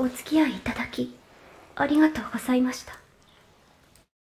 お付き合いいただきありがとうございました。